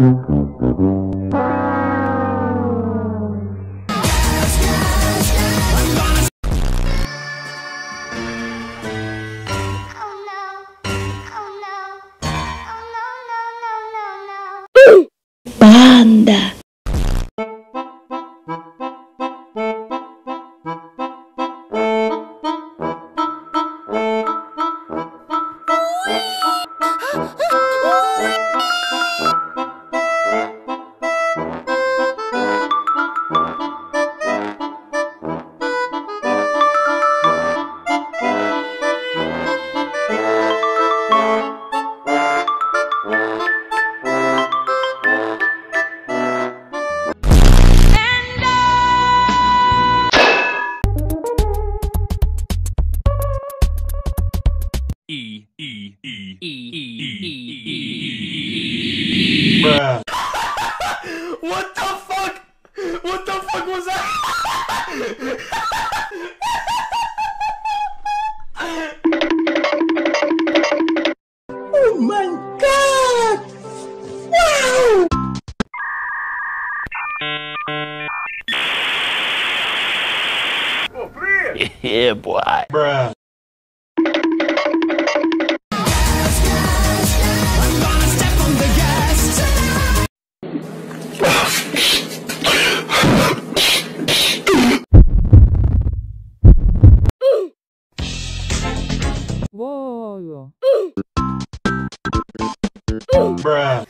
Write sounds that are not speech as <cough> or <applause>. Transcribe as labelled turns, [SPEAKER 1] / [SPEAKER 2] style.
[SPEAKER 1] Oh Oh. Oh.
[SPEAKER 2] Banda.
[SPEAKER 3] E E E E E E
[SPEAKER 4] Bruh.
[SPEAKER 5] What the fuck? What the fuck was that? oh my god! Wow!
[SPEAKER 3] Oh, <laughs> yeah, boy.
[SPEAKER 4] Bruh.
[SPEAKER 6] 와, 이거.
[SPEAKER 4] Bruh.